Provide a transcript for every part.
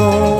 go.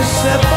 is.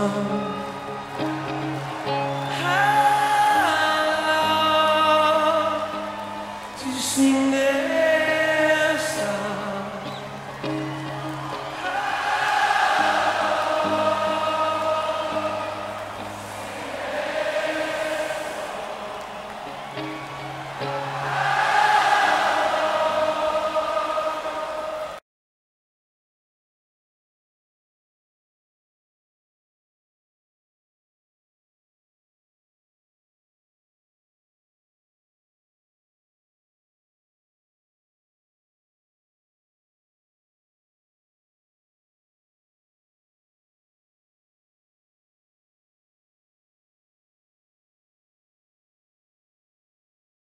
love.